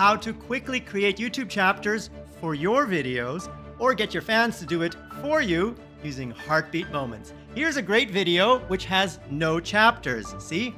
how to quickly create YouTube chapters for your videos or get your fans to do it for you using Heartbeat Moments. Here's a great video which has no chapters. See?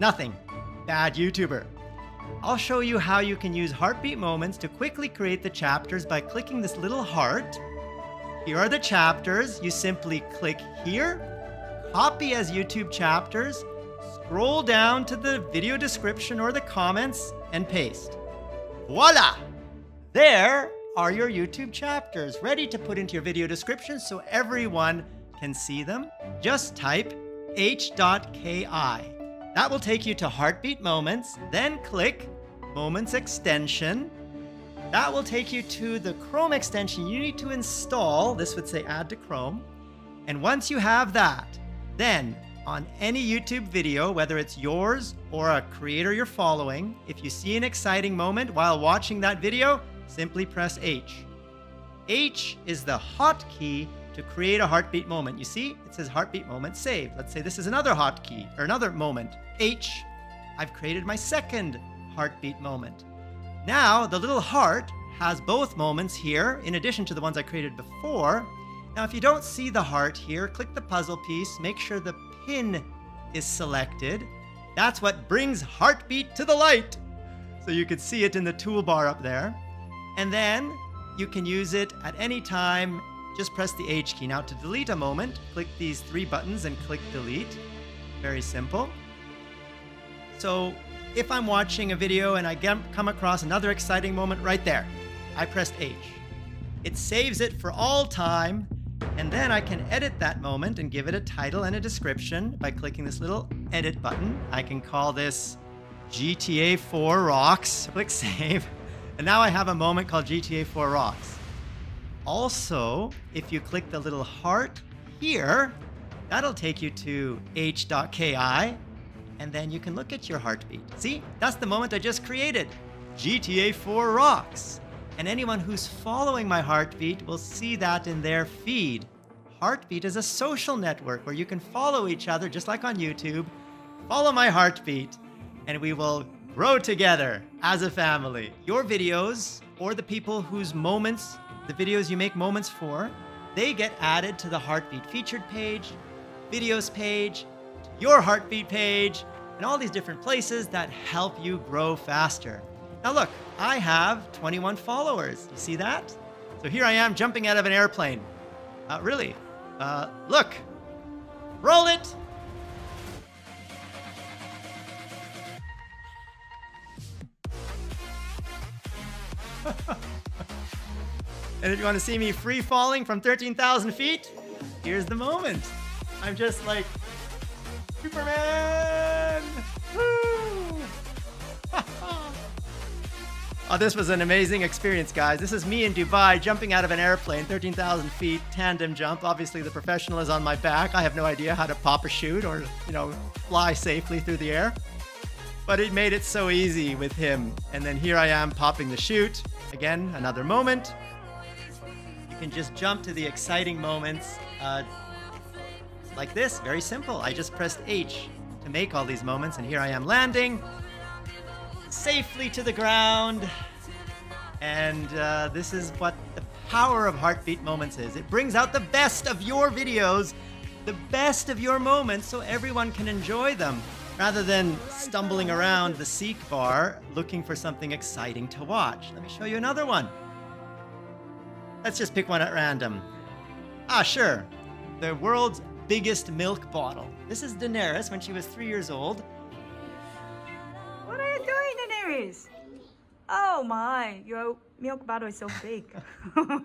Nothing. Bad YouTuber. I'll show you how you can use Heartbeat Moments to quickly create the chapters by clicking this little heart. Here are the chapters. You simply click here, copy as YouTube chapters, scroll down to the video description or the comments, and paste. Voila! There are your YouTube chapters ready to put into your video description so everyone can see them. Just type h.ki. That will take you to Heartbeat Moments, then click Moments Extension. That will take you to the Chrome extension you need to install. This would say Add to Chrome. And once you have that, then on any YouTube video, whether it's yours or a creator you're following, if you see an exciting moment while watching that video, simply press H. H is the hotkey to create a heartbeat moment. You see, it says heartbeat moment saved. Let's say this is another hotkey or another moment. H, I've created my second heartbeat moment. Now, the little heart has both moments here, in addition to the ones I created before. Now, if you don't see the heart here, click the puzzle piece, make sure the pin is selected. That's what brings heartbeat to the light. So you could see it in the toolbar up there. And then you can use it at any time. Just press the H key. Now to delete a moment, click these three buttons and click delete. Very simple. So if I'm watching a video and I get, come across another exciting moment right there, I pressed H. It saves it for all time, and then I can edit that moment and give it a title and a description by clicking this little edit button. I can call this GTA 4 Rocks. Click Save. And now I have a moment called GTA 4 Rocks. Also, if you click the little heart here, that'll take you to h.ki, and then you can look at your heartbeat. See, that's the moment I just created. GTA 4 Rocks. And anyone who's following my heartbeat will see that in their feed. Heartbeat is a social network where you can follow each other just like on YouTube. Follow my heartbeat, and we will grow together as a family. Your videos, or the people whose moments, the videos you make moments for, they get added to the Heartbeat featured page, videos page, your Heartbeat page, and all these different places that help you grow faster. Now look, I have 21 followers. You see that? So here I am jumping out of an airplane. Uh, really? Uh, look. Roll it. and if you want to see me free falling from 13,000 feet, here's the moment. I'm just like Superman. Oh, this was an amazing experience, guys. This is me in Dubai jumping out of an airplane, 13,000 feet, tandem jump. Obviously, the professional is on my back. I have no idea how to pop a chute or, you know, fly safely through the air. But it made it so easy with him. And then here I am popping the chute. Again, another moment. You can just jump to the exciting moments. Uh, like this, very simple. I just pressed H to make all these moments, and here I am landing safely to the ground. And uh, this is what the power of Heartbeat Moments is. It brings out the best of your videos, the best of your moments, so everyone can enjoy them, rather than stumbling around the seek bar looking for something exciting to watch. Let me show you another one. Let's just pick one at random. Ah, sure. The world's biggest milk bottle. This is Daenerys when she was three years old. Oh my, your milk bottle is so big.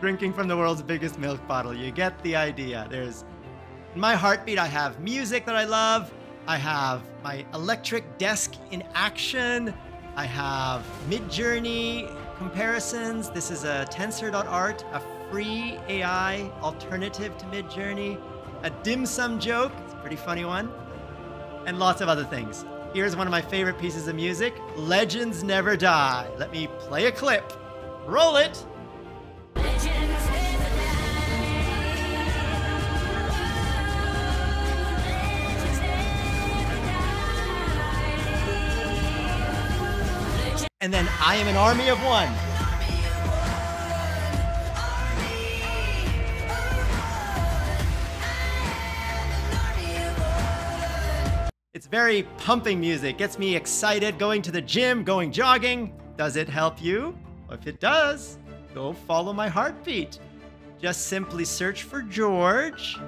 Drinking from the world's biggest milk bottle. You get the idea. There's my heartbeat, I have music that I love. I have my electric desk in action. I have Midjourney comparisons. This is a tensor.art, a free AI alternative to Midjourney, a dim sum joke, it's a pretty funny one, and lots of other things. Here's one of my favorite pieces of music Legends Never Die. Let me play a clip. Roll it! And then I am an army of one. Very pumping music, gets me excited going to the gym, going jogging. Does it help you? If it does, go follow my heartbeat. Just simply search for George.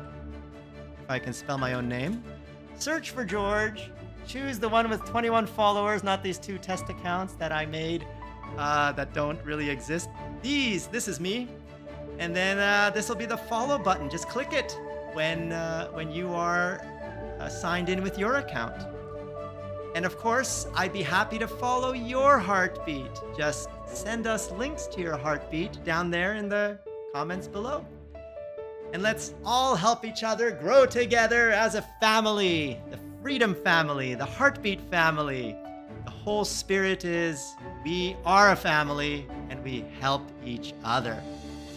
If I can spell my own name. Search for George. Choose the one with 21 followers, not these two test accounts that I made uh, that don't really exist. These, this is me. And then uh, this will be the follow button. Just click it when, uh, when you are uh, signed in with your account. And of course, I'd be happy to follow your heartbeat. Just send us links to your heartbeat down there in the comments below. And let's all help each other grow together as a family the Freedom Family, the Heartbeat Family. The whole spirit is we are a family and we help each other.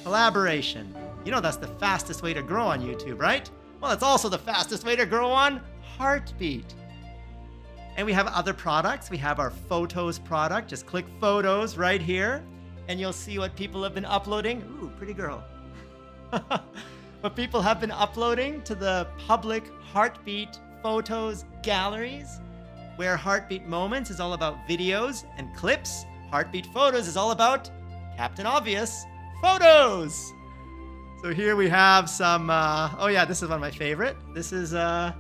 Collaboration. You know that's the fastest way to grow on YouTube, right? Well, it's also the fastest way to grow on Heartbeat. And we have other products. We have our Photos product. Just click Photos right here, and you'll see what people have been uploading. Ooh, pretty girl. what people have been uploading to the public Heartbeat Photos galleries, where Heartbeat Moments is all about videos and clips. Heartbeat Photos is all about Captain Obvious photos. So here we have some. Uh, oh yeah, this is one of my favorite. This is uh,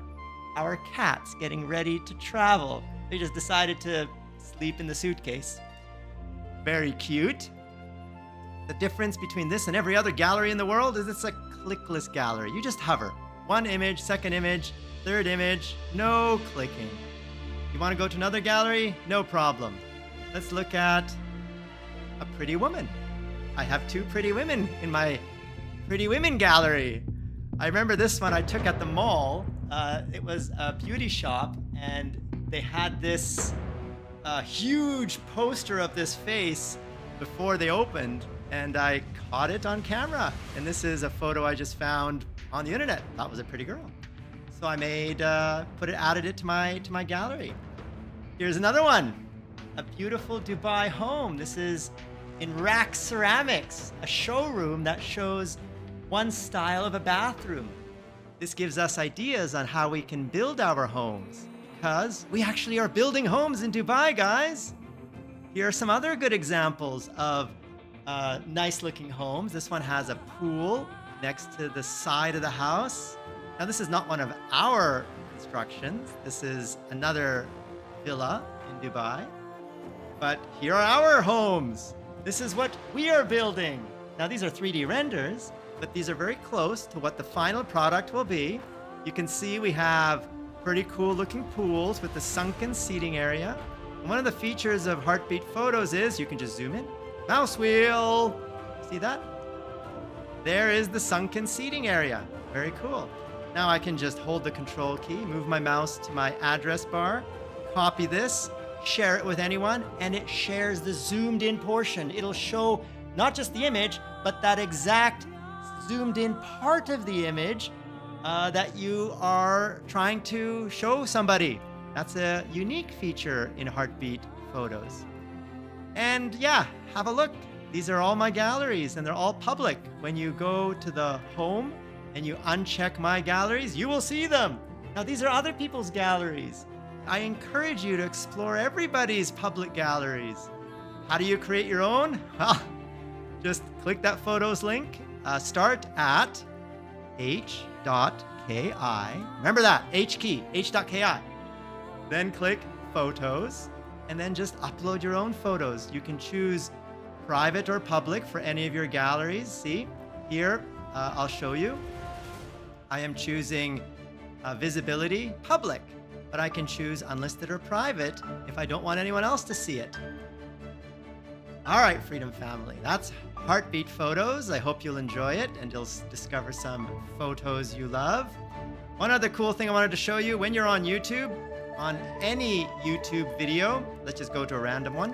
our cats getting ready to travel. They just decided to sleep in the suitcase. Very cute. The difference between this and every other gallery in the world is it's a clickless gallery. You just hover. One image, second image, third image, no clicking. You want to go to another gallery? No problem. Let's look at a pretty woman. I have two pretty women in my pretty women gallery. I remember this one I took at the mall uh, it was a beauty shop, and they had this uh, huge poster of this face before they opened, and I caught it on camera. And this is a photo I just found on the internet. That was a pretty girl. So I made, uh, put it, added it to my to my gallery. Here's another one, a beautiful Dubai home. This is in RAK Ceramics, a showroom that shows one style of a bathroom. This gives us ideas on how we can build our homes because we actually are building homes in Dubai, guys. Here are some other good examples of uh, nice looking homes. This one has a pool next to the side of the house. Now, this is not one of our constructions. This is another villa in Dubai. But here are our homes. This is what we are building. Now, these are 3D renders, but these are very close to what the final product will be. You can see we have pretty cool looking pools with the sunken seating area. And one of the features of Heartbeat Photos is you can just zoom in. Mouse wheel! See that? There is the sunken seating area. Very cool. Now I can just hold the control key, move my mouse to my address bar, copy this, share it with anyone, and it shares the zoomed in portion. It'll show not just the image, but that exact zoomed in part of the image uh, that you are trying to show somebody. That's a unique feature in Heartbeat photos. And yeah, have a look. These are all my galleries and they're all public. When you go to the home and you uncheck my galleries, you will see them. Now, these are other people's galleries. I encourage you to explore everybody's public galleries. How do you create your own? Well, just click that photos link uh, start at h.ki. Remember that, h key, h.ki. Then click photos and then just upload your own photos. You can choose private or public for any of your galleries. See, here uh, I'll show you. I am choosing uh, visibility public, but I can choose unlisted or private if I don't want anyone else to see it. All right, Freedom Family, that's Heartbeat Photos. I hope you'll enjoy it and you'll discover some photos you love. One other cool thing I wanted to show you when you're on YouTube, on any YouTube video, let's just go to a random one.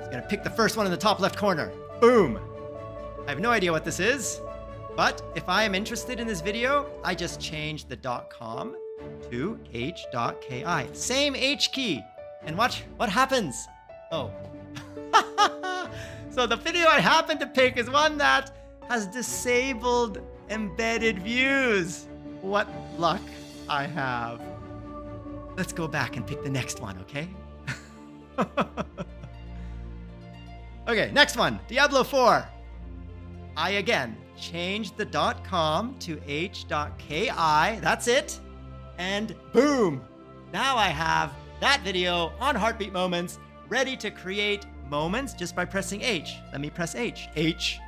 It's gonna pick the first one in the top left corner. Boom! I have no idea what this is, but if I am interested in this video, I just change the .com to h.ki. Same H key. And watch what happens. Oh. So the video I happen to pick is one that has disabled embedded views. What luck I have. Let's go back and pick the next one, okay? okay, next one Diablo 4. I again changed the .com to h.ki. That's it. And boom! Now I have that video on Heartbeat Moments ready to create moments just by pressing H. Let me press H. H.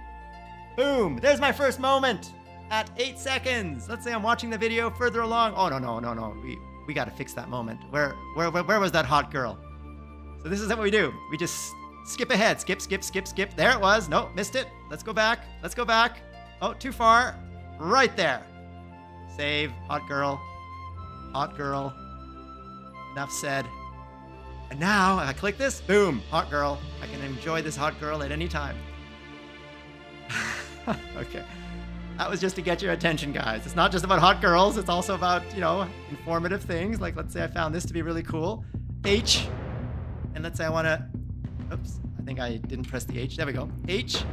Boom! There's my first moment at 8 seconds. Let's say I'm watching the video further along. Oh, no, no, no, no. We, we got to fix that moment. Where, where, where, where was that hot girl? So this is what we do. We just skip ahead. Skip, skip, skip, skip. There it was. Nope, missed it. Let's go back. Let's go back. Oh, too far. Right there. Save. Hot girl. Hot girl. Enough said. And now, if I click this, boom, hot girl. I can enjoy this hot girl at any time. okay. That was just to get your attention, guys. It's not just about hot girls, it's also about, you know, informative things. Like, let's say I found this to be really cool. H. And let's say I want to. Oops, I think I didn't press the H. There we go. H.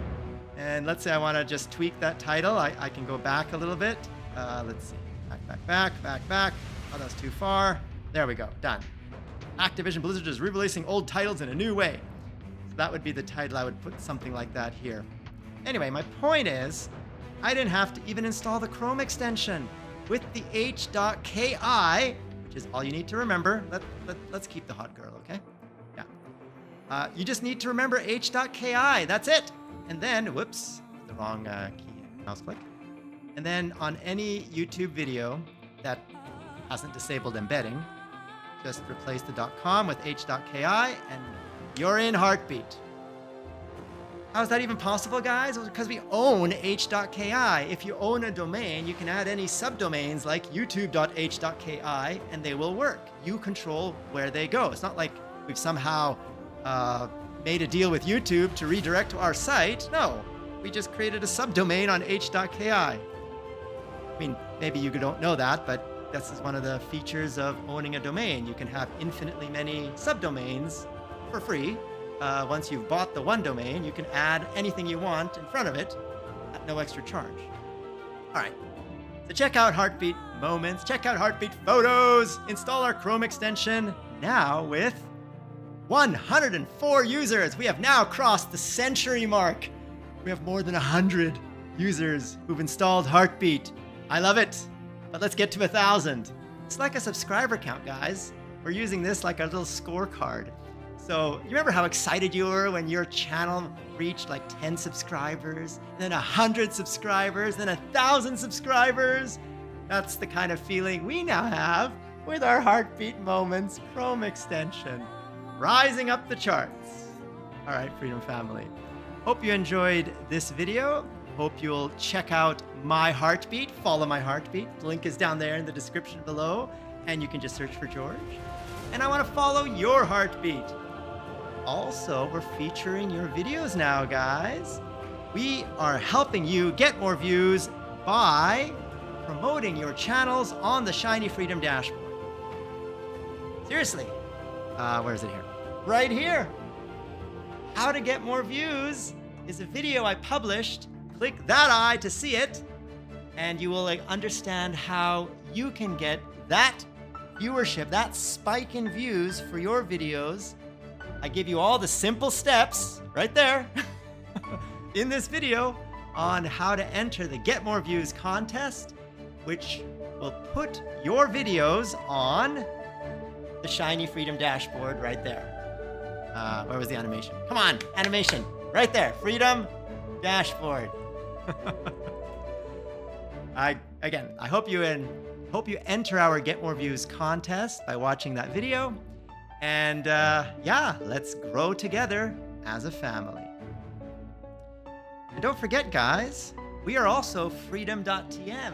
And let's say I want to just tweak that title. I, I can go back a little bit. Uh, let's see. Back, back, back, back, back. Oh, that's too far. There we go. Done. Activision Blizzard is re-releasing old titles in a new way. So that would be the title. I would put something like that here. Anyway, my point is, I didn't have to even install the Chrome extension. With the h.ki, which is all you need to remember, let, let, let's keep the hot girl, okay? Yeah. Uh, you just need to remember h.ki, that's it. And then, whoops, the wrong uh, key, mouse click. And then on any YouTube video that hasn't disabled embedding, just replace the .com with h.ki and you're in Heartbeat. How is that even possible, guys? because we own h.ki. If you own a domain, you can add any subdomains like youtube.h.ki and they will work. You control where they go. It's not like we've somehow uh, made a deal with YouTube to redirect to our site. No, we just created a subdomain on h.ki. I mean, maybe you don't know that, but this is one of the features of owning a domain. You can have infinitely many subdomains for free. Uh, once you've bought the one domain, you can add anything you want in front of it at no extra charge. All right. So check out Heartbeat Moments, check out Heartbeat Photos, install our Chrome extension now with 104 users. We have now crossed the century mark. We have more than 100 users who've installed Heartbeat. I love it. But let's get to a thousand. It's like a subscriber count, guys. We're using this like a little scorecard. So you remember how excited you were when your channel reached like 10 subscribers, then 100 subscribers, then 1,000 subscribers? That's the kind of feeling we now have with our Heartbeat Moments Chrome extension. Rising up the charts. All right, Freedom Family. Hope you enjoyed this video. Hope you'll check out my heartbeat, follow my heartbeat. The link is down there in the description below, and you can just search for George. And I want to follow your heartbeat. Also, we're featuring your videos now, guys. We are helping you get more views by promoting your channels on the Shiny Freedom dashboard. Seriously. Uh, where is it here? Right here. How to get more views is a video I published Click that eye to see it, and you will like, understand how you can get that viewership, that spike in views for your videos. I give you all the simple steps right there in this video on how to enter the Get More Views contest, which will put your videos on the Shiny Freedom dashboard right there. Uh, where was the animation? Come on, animation, right there, Freedom dashboard. I again, I hope you and hope you enter our Get More Views contest by watching that video. And uh, yeah, let's grow together as a family. And don't forget, guys, we are also freedom.tm.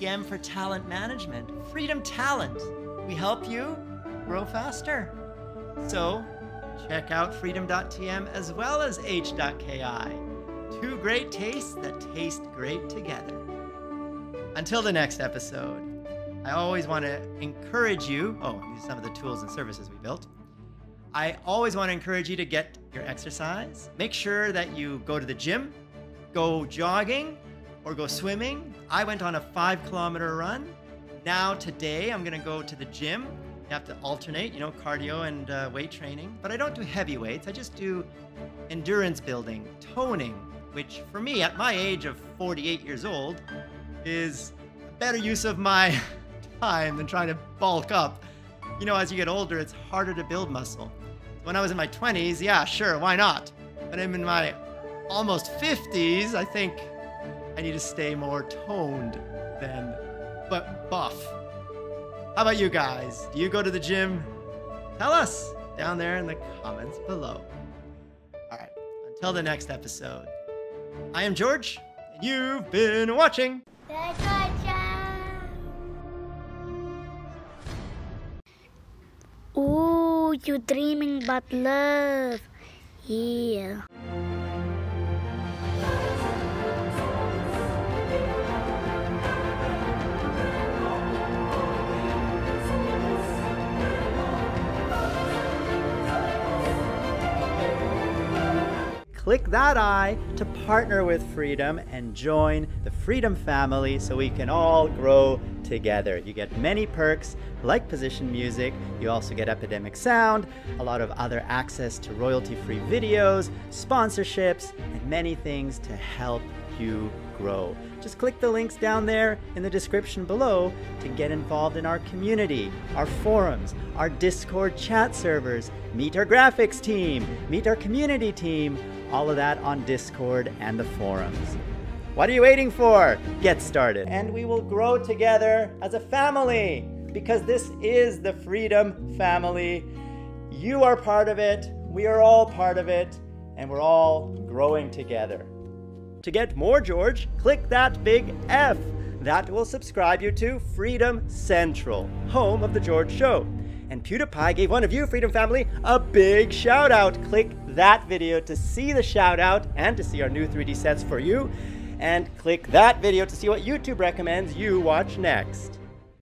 TM for talent management. Freedom Talent. We help you grow faster. So check out freedom.tm as well as h.ki. Two great tastes that taste great together. Until the next episode, I always want to encourage you. Oh, these are some of the tools and services we built. I always want to encourage you to get your exercise. Make sure that you go to the gym, go jogging, or go swimming. I went on a five kilometer run. Now, today, I'm going to go to the gym. You have to alternate, you know, cardio and uh, weight training. But I don't do heavy weights, I just do endurance building, toning, which for me, at my age of 48 years old, is a better use of my time than trying to bulk up. You know, as you get older, it's harder to build muscle. When I was in my 20s, yeah, sure, why not? But I'm in my almost 50s, I think I need to stay more toned than but buff. How about you guys? Do you go to the gym? Tell us down there in the comments below. All right, until the next episode, I am George, and you've been watching. You dreaming about love. Yeah. Click that I to partner with Freedom and join the Freedom family so we can all grow together. You get many perks like position music, you also get Epidemic Sound, a lot of other access to royalty free videos, sponsorships, and many things to help you grow. Just click the links down there in the description below to get involved in our community, our forums, our Discord chat servers, meet our graphics team, meet our community team, all of that on Discord and the forums. What are you waiting for? Get started. And we will grow together as a family because this is the Freedom Family. You are part of it, we are all part of it, and we're all growing together. To get more George, click that big F. That will subscribe you to Freedom Central, home of The George Show. And PewDiePie gave one of you, Freedom Family, a big shout out. Click that video to see the shout out and to see our new 3D sets for you. And click that video to see what YouTube recommends you watch next.